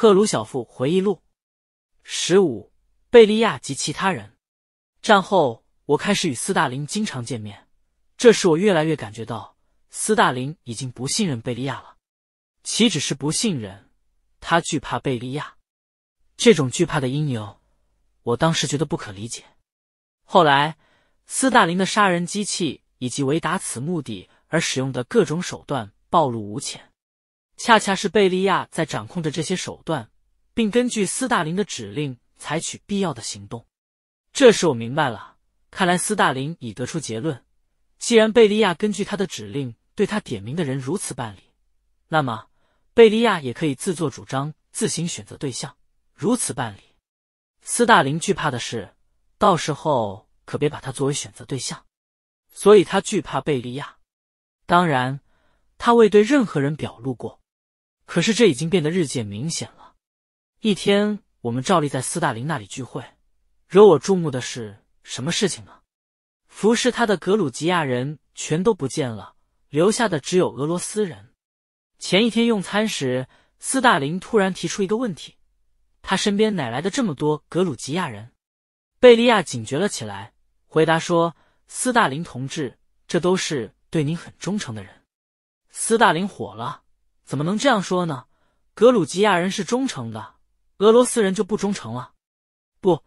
赫鲁晓夫回忆录十五，贝利亚及其他人。战后，我开始与斯大林经常见面。这时，我越来越感觉到斯大林已经不信任贝利亚了。岂止是不信任，他惧怕贝利亚。这种惧怕的因由，我当时觉得不可理解。后来，斯大林的杀人机器以及为达此目的而使用的各种手段暴露无前。恰恰是贝利亚在掌控着这些手段，并根据斯大林的指令采取必要的行动。这时我明白了，看来斯大林已得出结论：既然贝利亚根据他的指令对他点名的人如此办理，那么贝利亚也可以自作主张、自行选择对象，如此办理。斯大林惧怕的是，到时候可别把他作为选择对象，所以他惧怕贝利亚。当然，他未对任何人表露过。可是这已经变得日渐明显了。一天，我们照例在斯大林那里聚会。惹我注目的是什么事情呢？服侍他的格鲁吉亚人全都不见了，留下的只有俄罗斯人。前一天用餐时，斯大林突然提出一个问题：他身边哪来的这么多格鲁吉亚人？贝利亚警觉了起来，回答说：“斯大林同志，这都是对您很忠诚的人。”斯大林火了。怎么能这样说呢？格鲁吉亚人是忠诚的，俄罗斯人就不忠诚了？不，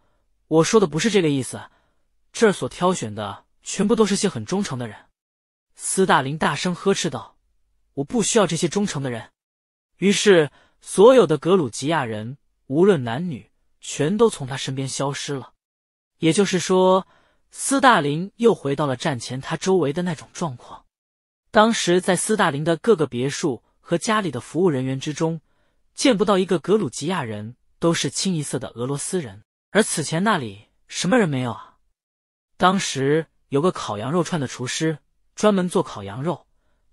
我说的不是这个意思。这儿所挑选的全部都是些很忠诚的人。斯大林大声呵斥道：“我不需要这些忠诚的人。”于是，所有的格鲁吉亚人，无论男女，全都从他身边消失了。也就是说，斯大林又回到了战前他周围的那种状况。当时，在斯大林的各个别墅。和家里的服务人员之中，见不到一个格鲁吉亚人，都是清一色的俄罗斯人。而此前那里什么人没有啊？当时有个烤羊肉串的厨师，专门做烤羊肉，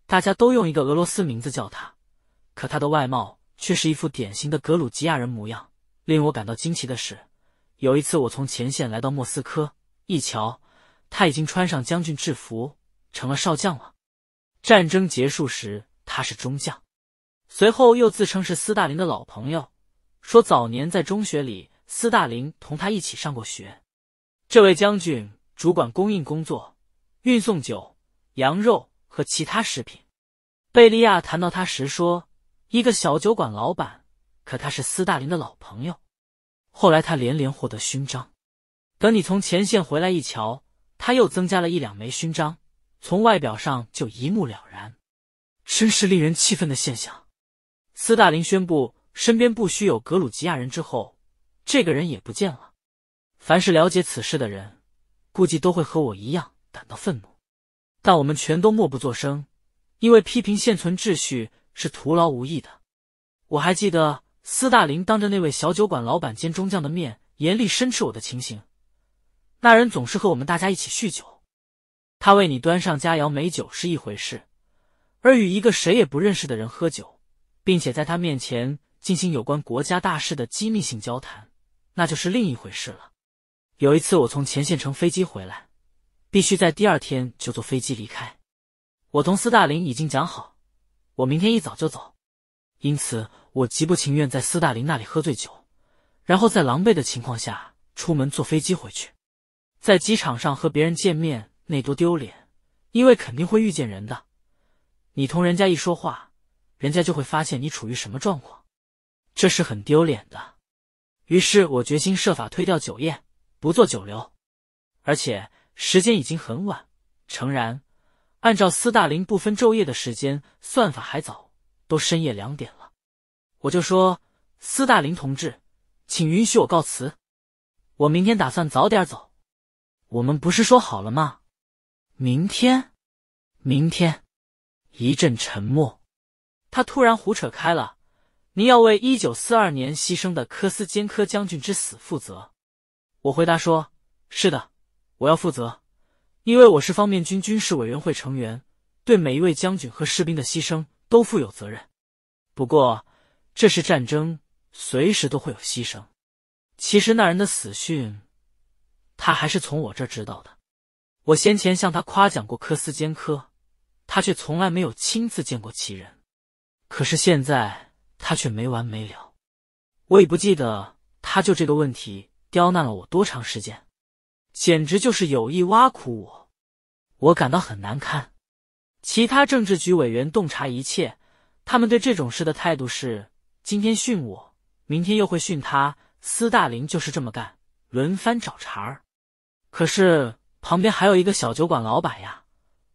大家都用一个俄罗斯名字叫他，可他的外貌却是一副典型的格鲁吉亚人模样。令我感到惊奇的是，有一次我从前线来到莫斯科，一瞧，他已经穿上将军制服，成了少将了。战争结束时，他是中将。随后又自称是斯大林的老朋友，说早年在中学里，斯大林同他一起上过学。这位将军主管供应工作，运送酒、羊肉和其他食品。贝利亚谈到他时说：“一个小酒馆老板，可他是斯大林的老朋友。”后来他连连获得勋章。等你从前线回来一瞧，他又增加了一两枚勋章，从外表上就一目了然，真是令人气愤的现象。斯大林宣布身边不许有格鲁吉亚人之后，这个人也不见了。凡是了解此事的人，估计都会和我一样感到愤怒。但我们全都默不作声，因为批评现存秩序是徒劳无益的。我还记得斯大林当着那位小酒馆老板兼中将的面严厉申斥我的情形。那人总是和我们大家一起酗酒，他为你端上佳肴美酒是一回事，而与一个谁也不认识的人喝酒。并且在他面前进行有关国家大事的机密性交谈，那就是另一回事了。有一次，我从前线乘飞机回来，必须在第二天就坐飞机离开。我同斯大林已经讲好，我明天一早就走，因此我极不情愿在斯大林那里喝醉酒，然后在狼狈的情况下出门坐飞机回去。在机场上和别人见面，那多丢脸，因为肯定会遇见人的。你同人家一说话。人家就会发现你处于什么状况，这是很丢脸的。于是我决心设法推掉酒宴，不做酒流。而且时间已经很晚，诚然，按照斯大林不分昼夜的时间算法还早，都深夜两点了。我就说：“斯大林同志，请允许我告辞，我明天打算早点走。”我们不是说好了吗？明天，明天，一阵沉默。他突然胡扯开了，您要为一九四二年牺牲的科斯坚科将军之死负责。我回答说：“是的，我要负责，因为我是方面军军事委员会成员，对每一位将军和士兵的牺牲都负有责任。不过，这是战争，随时都会有牺牲。其实那人的死讯，他还是从我这知道的。我先前向他夸奖过科斯坚科，他却从来没有亲自见过其人。”可是现在他却没完没了。我已不记得他就这个问题刁难了我多长时间，简直就是有意挖苦我，我感到很难堪。其他政治局委员洞察一切，他们对这种事的态度是：今天训我，明天又会训他。斯大林就是这么干，轮番找茬儿。可是旁边还有一个小酒馆老板呀，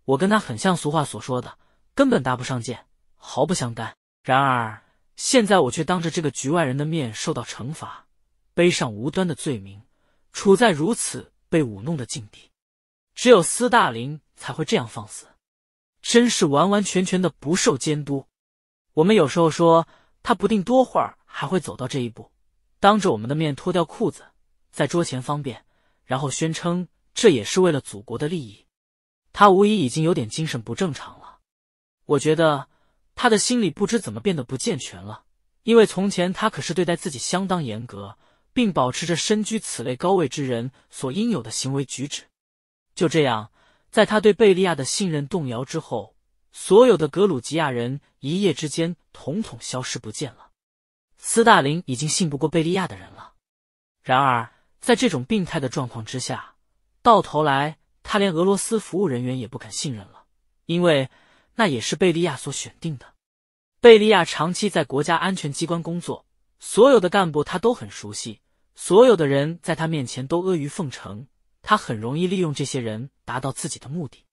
我跟他很像俗话所说的，根本搭不上界，毫不相干。然而现在我却当着这个局外人的面受到惩罚，背上无端的罪名，处在如此被舞弄的境地。只有斯大林才会这样放肆。真是完完全全的不受监督。我们有时候说他不定多会儿还会走到这一步，当着我们的面脱掉裤子，在桌前方便，然后宣称这也是为了祖国的利益。他无疑已经有点精神不正常了。我觉得他的心理不知怎么变得不健全了，因为从前他可是对待自己相当严格，并保持着身居此类高位之人所应有的行为举止。就这样。在他对贝利亚的信任动摇之后，所有的格鲁吉亚人一夜之间统统消失不见了。斯大林已经信不过贝利亚的人了。然而，在这种病态的状况之下，到头来他连俄罗斯服务人员也不肯信任了，因为那也是贝利亚所选定的。贝利亚长期在国家安全机关工作，所有的干部他都很熟悉，所有的人在他面前都阿谀奉承。他很容易利用这些人达到自己的目的。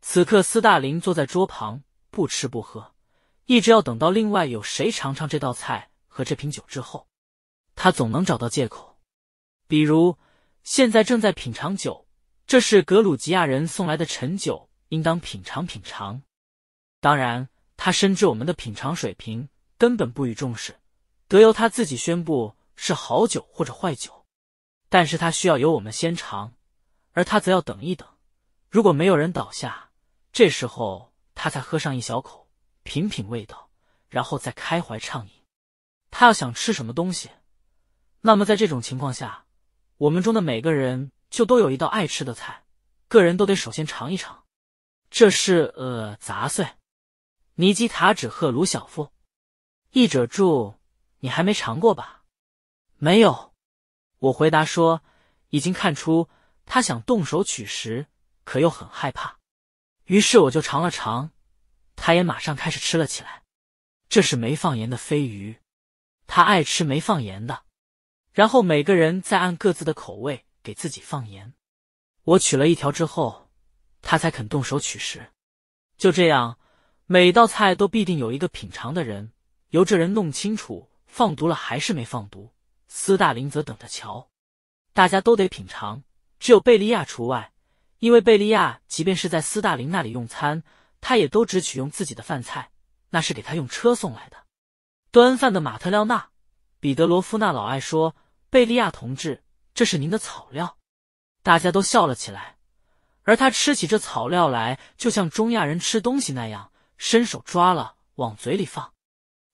此刻，斯大林坐在桌旁，不吃不喝，一直要等到另外有谁尝尝这道菜和这瓶酒之后，他总能找到借口。比如，现在正在品尝酒，这是格鲁吉亚人送来的陈酒，应当品尝品尝。当然，他深知我们的品尝水平根本不予重视，得由他自己宣布是好酒或者坏酒。但是他需要由我们先尝。而他则要等一等，如果没有人倒下，这时候他才喝上一小口，品品味道，然后再开怀畅饮。他要想吃什么东西，那么在这种情况下，我们中的每个人就都有一道爱吃的菜，个人都得首先尝一尝。这是呃杂碎，尼基塔指赫鲁晓夫。译者注：你还没尝过吧？没有。我回答说：已经看出。他想动手取食，可又很害怕，于是我就尝了尝，他也马上开始吃了起来。这是没放盐的飞鱼，他爱吃没放盐的。然后每个人再按各自的口味给自己放盐。我取了一条之后，他才肯动手取食。就这样，每道菜都必定有一个品尝的人，由这人弄清楚放毒了还是没放毒。斯大林则等着瞧，大家都得品尝。只有贝利亚除外，因为贝利亚即便是在斯大林那里用餐，他也都只取用自己的饭菜，那是给他用车送来的。端饭的马特廖娜、彼得罗夫娜老爱说：“贝利亚同志，这是您的草料。”大家都笑了起来。而他吃起这草料来，就像中亚人吃东西那样，伸手抓了往嘴里放。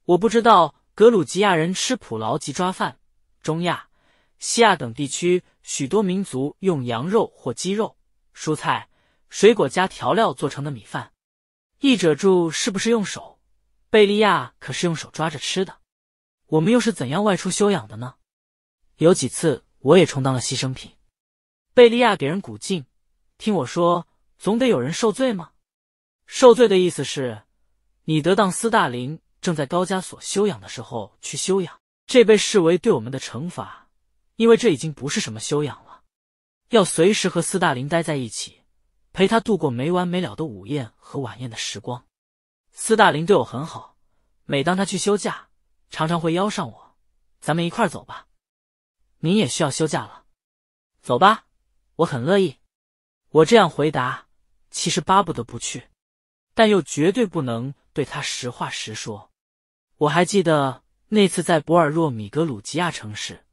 我不知道格鲁吉亚人吃普劳及抓饭，中亚。西亚等地区许多民族用羊肉或鸡肉、蔬菜、水果加调料做成的米饭。译者注：是不是用手？贝利亚可是用手抓着吃的。我们又是怎样外出休养的呢？有几次我也充当了牺牲品。贝利亚给人鼓劲，听我说，总得有人受罪吗？受罪的意思是，你得当斯大林正在高加索休养的时候去休养，这被视为对我们的惩罚。因为这已经不是什么修养了，要随时和斯大林待在一起，陪他度过没完没了的午宴和晚宴的时光。斯大林对我很好，每当他去休假，常常会邀上我，咱们一块走吧。您也需要休假了，走吧，我很乐意。我这样回答，其实巴不得不去，但又绝对不能对他实话实说。我还记得那次在博尔若米格鲁吉亚城市。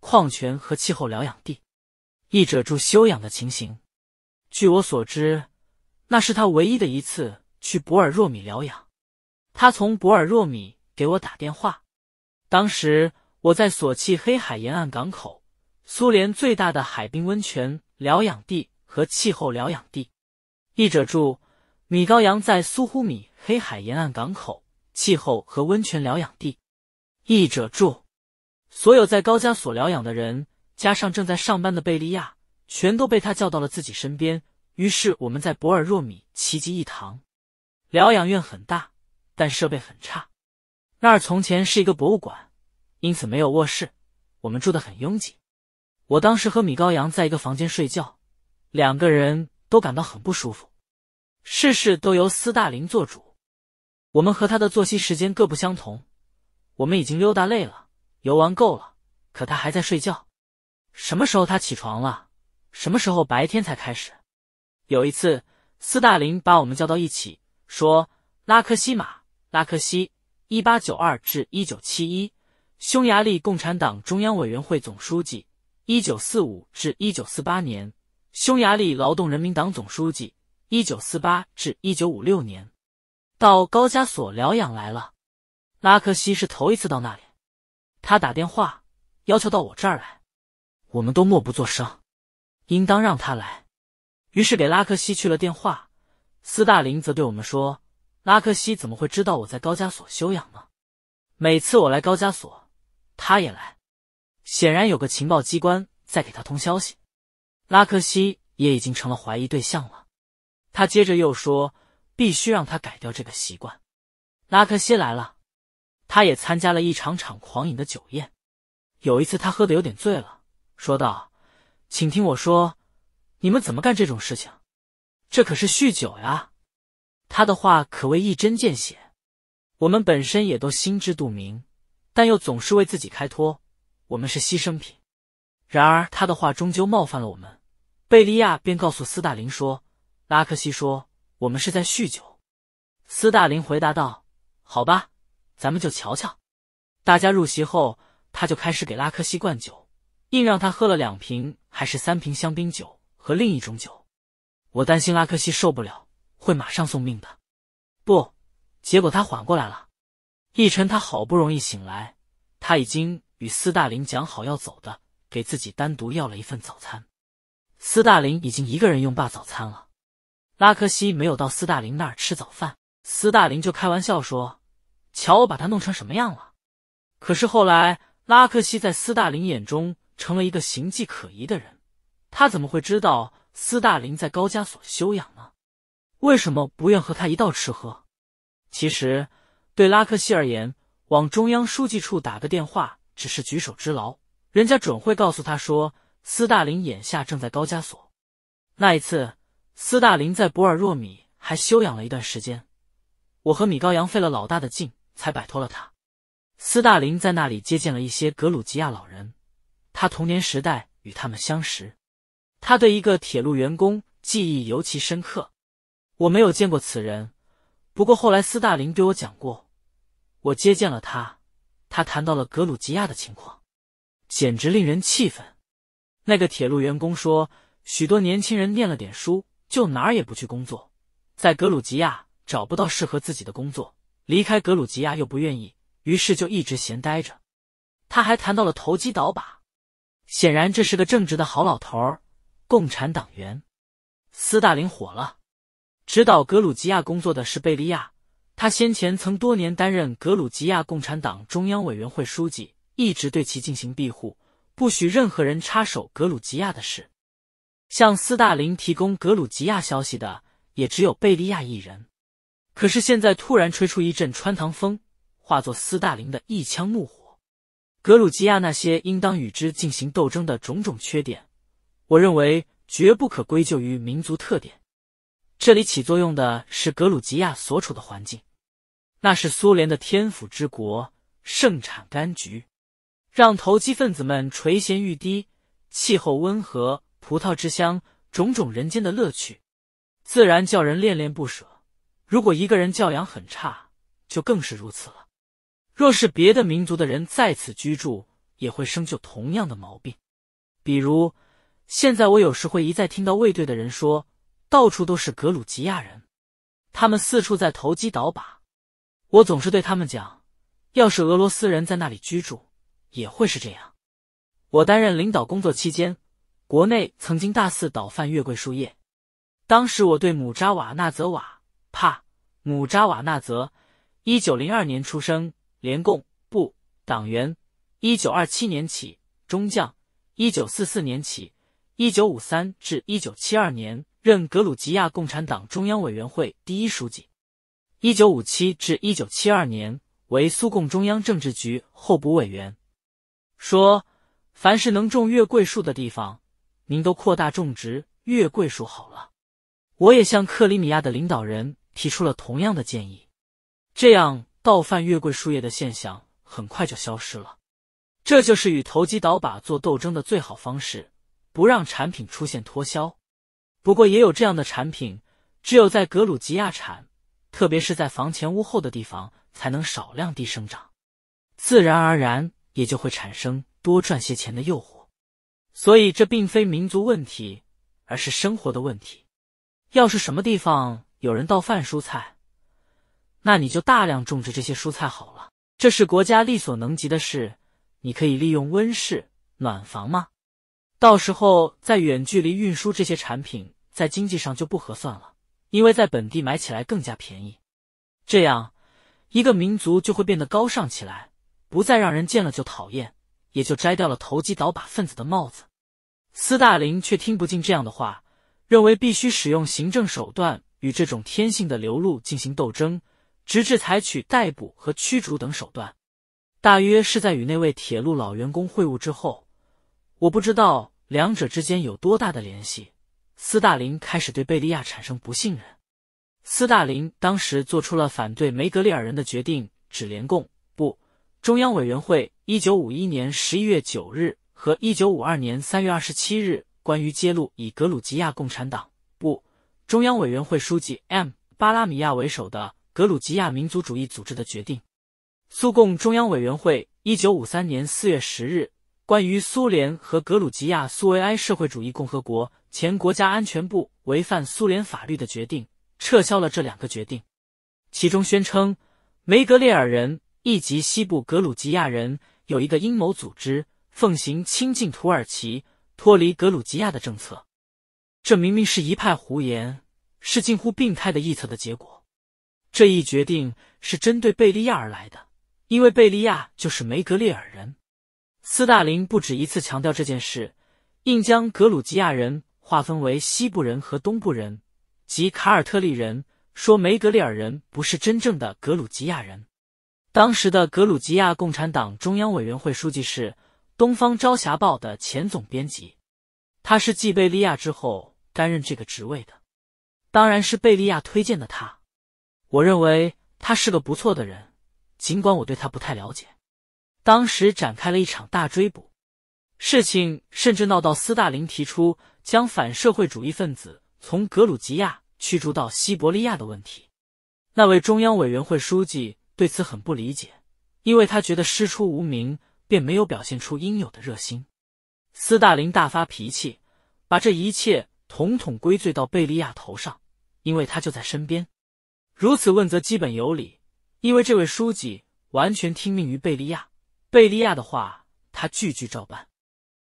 矿泉和气候疗养地，译者住休养的情形。据我所知，那是他唯一的一次去博尔若米疗养。他从博尔若米给我打电话，当时我在索契黑海沿岸港口，苏联最大的海滨温泉疗养地和气候疗养地。译者注：米高扬在苏呼米黑海沿岸港口气候和温泉疗养地。译者注。所有在高加索疗养的人，加上正在上班的贝利亚，全都被他叫到了自己身边。于是我们在博尔若米齐集一堂。疗养院很大，但设备很差。那儿从前是一个博物馆，因此没有卧室。我们住得很拥挤。我当时和米高扬在一个房间睡觉，两个人都感到很不舒服。事事都由斯大林做主。我们和他的作息时间各不相同。我们已经溜达累了，游玩够了，可他还在睡觉。什么时候他起床了？什么时候白天才开始？有一次，斯大林把我们叫到一起，说：“拉科西马，拉科西，一八九二至一九七一，匈牙利共产党中央委员会总书记；一九四五至一九四八年，匈牙利劳动人民党总书记；一九四八至一九五六年，到高加索疗养来了。拉克西是头一次到那里，他打电话要求到我这儿来，我们都默不作声，应当让他来。”于是给拉克西去了电话，斯大林则对我们说：“拉克西怎么会知道我在高加索休养呢？每次我来高加索，他也来，显然有个情报机关在给他通消息。拉克西也已经成了怀疑对象了。他接着又说，必须让他改掉这个习惯。拉克西来了，他也参加了一场场狂饮的酒宴。有一次他喝的有点醉了，说道：‘请听我说。’”你们怎么干这种事情？这可是酗酒呀！他的话可谓一针见血。我们本身也都心知肚明，但又总是为自己开脱。我们是牺牲品。然而他的话终究冒犯了我们。贝利亚便告诉斯大林说：“拉克西说我们是在酗酒。”斯大林回答道：“好吧，咱们就瞧瞧。”大家入席后，他就开始给拉克西灌酒，硬让他喝了两瓶还是三瓶香槟酒。和另一种酒，我担心拉克西受不了，会马上送命的。不，结果他缓过来了。一晨他好不容易醒来，他已经与斯大林讲好要走的，给自己单独要了一份早餐。斯大林已经一个人用罢早餐了。拉克西没有到斯大林那儿吃早饭，斯大林就开玩笑说：“瞧我把他弄成什么样了。”可是后来，拉克西在斯大林眼中成了一个形迹可疑的人。他怎么会知道斯大林在高加索休养呢？为什么不愿和他一道吃喝？其实，对拉克西而言，往中央书记处打个电话只是举手之劳，人家准会告诉他说，斯大林眼下正在高加索。那一次，斯大林在博尔若米还休养了一段时间，我和米高扬费了老大的劲才摆脱了他。斯大林在那里接见了一些格鲁吉亚老人，他童年时代与他们相识。他对一个铁路员工记忆尤其深刻。我没有见过此人，不过后来斯大林对我讲过。我接见了他，他谈到了格鲁吉亚的情况，简直令人气愤。那个铁路员工说，许多年轻人念了点书，就哪儿也不去工作，在格鲁吉亚找不到适合自己的工作，离开格鲁吉亚又不愿意，于是就一直闲待着。他还谈到了投机倒把，显然这是个正直的好老头儿。共产党员，斯大林火了。指导格鲁吉亚工作的是贝利亚，他先前曾多年担任格鲁吉亚共产党中央委员会书记，一直对其进行庇护，不许任何人插手格鲁吉亚的事。向斯大林提供格鲁吉亚消息的也只有贝利亚一人。可是现在突然吹出一阵穿堂风，化作斯大林的一腔怒火。格鲁吉亚那些应当与之进行斗争的种种缺点。我认为绝不可归咎于民族特点，这里起作用的是格鲁吉亚所处的环境，那是苏联的天府之国，盛产柑橘，让投机分子们垂涎欲滴；气候温和，葡萄之乡，种种人间的乐趣，自然叫人恋恋不舍。如果一个人教养很差，就更是如此了。若是别的民族的人在此居住，也会生就同样的毛病，比如。现在我有时会一再听到卫队的人说，到处都是格鲁吉亚人，他们四处在投机倒把。我总是对他们讲，要是俄罗斯人在那里居住，也会是这样。我担任领导工作期间，国内曾经大肆倒贩月桂树叶。当时我对姆扎瓦纳泽瓦帕姆扎瓦纳泽，一九零二年出生，联共部党员，一九二七年起中将，一九四四年起，一九五三至一九七二年任格鲁吉亚共产党中央委员会第一书记，一九五七至一九七二年为苏共中央政治局候补委员。说，凡是能种月桂树的地方，您都扩大种植月桂树好了。我也向克里米亚的领导人提出了同样的建议，这样倒贩月桂树叶的现象很快就消失了。这就是与投机倒把做斗争的最好方式，不让产品出现脱销。不过，也有这样的产品，只有在格鲁吉亚产，特别是在房前屋后的地方，才能少量地生长，自然而然也就会产生多赚些钱的诱惑。所以，这并非民族问题，而是生活的问题。要是什么地方有人倒贩蔬菜，那你就大量种植这些蔬菜好了。这是国家力所能及的事。你可以利用温室暖房吗？到时候在远距离运输这些产品，在经济上就不合算了，因为在本地买起来更加便宜。这样，一个民族就会变得高尚起来，不再让人见了就讨厌，也就摘掉了投机倒把分子的帽子。斯大林却听不进这样的话。认为必须使用行政手段与这种天性的流露进行斗争，直至采取逮捕和驱逐等手段。大约是在与那位铁路老员工会晤之后，我不知道两者之间有多大的联系。斯大林开始对贝利亚产生不信任。斯大林当时做出了反对梅格列尔人的决定，指联共不中央委员会一九五一年十一月九日和一九五二年三月二十七日。关于揭露以格鲁吉亚共产党部中央委员会书记 M 巴拉米亚为首的格鲁吉亚民族主义组织的决定。苏共中央委员会一九五三年四月十日关于苏联和格鲁吉亚苏维埃社会主义共和国前国家安全部违反苏联法律的决定，撤销了这两个决定。其中宣称，梅格列尔人以及西部格鲁吉亚人有一个阴谋组织，奉行亲近土耳其。脱离格鲁吉亚的政策，这明明是一派胡言，是近乎病态的臆测的结果。这一决定是针对贝利亚而来的，因为贝利亚就是梅格列尔人。斯大林不止一次强调这件事，硬将格鲁吉亚人划分为西部人和东部人，及卡尔特利人，说梅格列尔人不是真正的格鲁吉亚人。当时的格鲁吉亚共产党中央委员会书记是。《东方朝霞报》的前总编辑，他是继贝利亚之后担任这个职位的，当然是贝利亚推荐的他。我认为他是个不错的人，尽管我对他不太了解。当时展开了一场大追捕，事情甚至闹到斯大林提出将反社会主义分子从格鲁吉亚驱逐到西伯利亚的问题。那位中央委员会书记对此很不理解，因为他觉得师出无名。便没有表现出应有的热心。斯大林大发脾气，把这一切统统归罪到贝利亚头上，因为他就在身边。如此问责基本有理，因为这位书记完全听命于贝利亚，贝利亚的话他句句照办。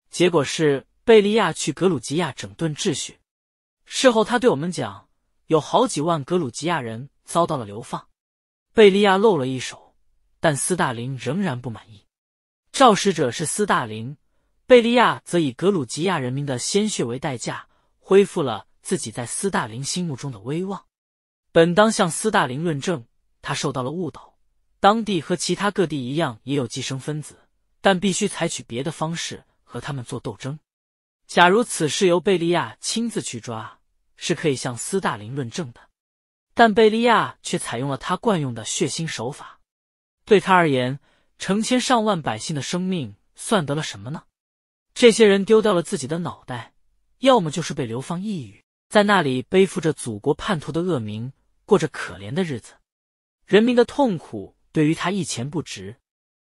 结果是贝利亚去格鲁吉亚整顿秩序。事后他对我们讲，有好几万格鲁吉亚人遭到了流放，贝利亚露了一手，但斯大林仍然不满意。肇始者是斯大林，贝利亚则以格鲁吉亚人民的鲜血为代价，恢复了自己在斯大林心目中的威望。本当向斯大林论证，他受到了误导。当地和其他各地一样，也有寄生分子，但必须采取别的方式和他们做斗争。假如此事由贝利亚亲自去抓，是可以向斯大林论证的。但贝利亚却采用了他惯用的血腥手法，对他而言。成千上万百姓的生命算得了什么呢？这些人丢掉了自己的脑袋，要么就是被流放异域，在那里背负着祖国叛徒的恶名，过着可怜的日子。人民的痛苦对于他一钱不值，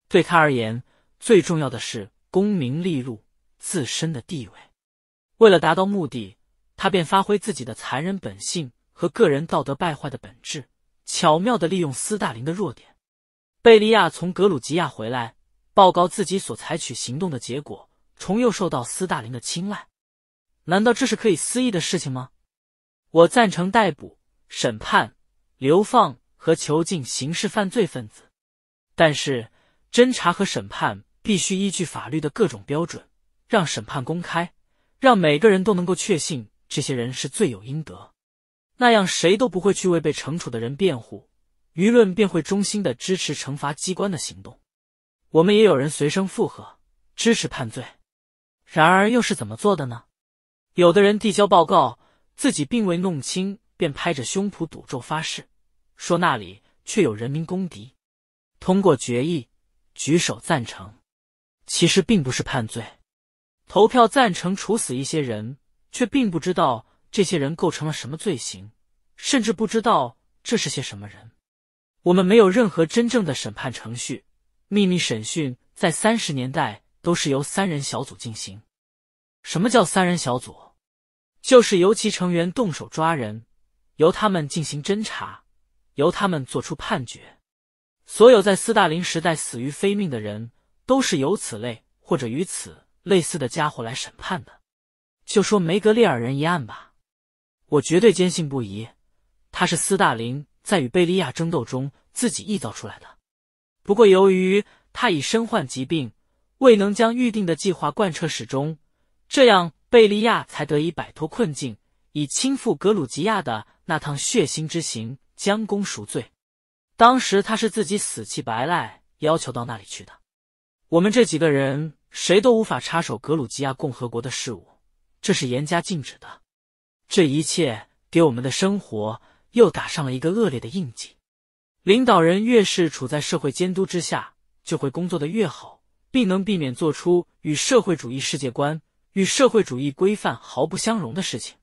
对他而言，最重要的是功名利禄、自身的地位。为了达到目的，他便发挥自己的残忍本性和个人道德败坏的本质，巧妙的利用斯大林的弱点。贝利亚从格鲁吉亚回来，报告自己所采取行动的结果，重又受到斯大林的青睐。难道这是可以思议的事情吗？我赞成逮捕、审判、流放和囚禁刑事犯罪分子，但是侦查和审判必须依据法律的各种标准，让审判公开，让每个人都能够确信这些人是罪有应得。那样谁都不会去为被惩处的人辩护，舆论便会衷心的支持惩罚机关的行动。我们也有人随声附和，支持判罪。然而又是怎么做的呢？有的人递交报告，自己并未弄清，便拍着胸脯赌咒发誓，说那里却有人民公敌。通过决议，举手赞成，其实并不是判罪。投票赞成处死一些人，却并不知道这些人构成了什么罪行，甚至不知道这是些什么人。我们没有任何真正的审判程序，秘密审讯在三十年代都是由三人小组进行。什么叫三人小组？就是由其成员动手抓人，由他们进行侦查，由他们做出判决。所有在斯大林时代死于非命的人，都是由此类或者与此类似的家伙来审判的。就说梅格列尔人一案吧，我绝对坚信不疑，他是斯大林在与贝利亚争斗中自己臆造出来的。不过，由于他已身患疾病，未能将预定的计划贯彻始终。这样，贝利亚才得以摆脱困境，以亲赴格鲁吉亚的那趟血腥之行将功赎罪。当时他是自己死乞白赖要求到那里去的。我们这几个人谁都无法插手格鲁吉亚共和国的事务，这是严加禁止的。这一切给我们的生活又打上了一个恶劣的印记。领导人越是处在社会监督之下，就会工作的越好，并能避免做出与社会主义世界观。与社会主义规范毫不相容的事情。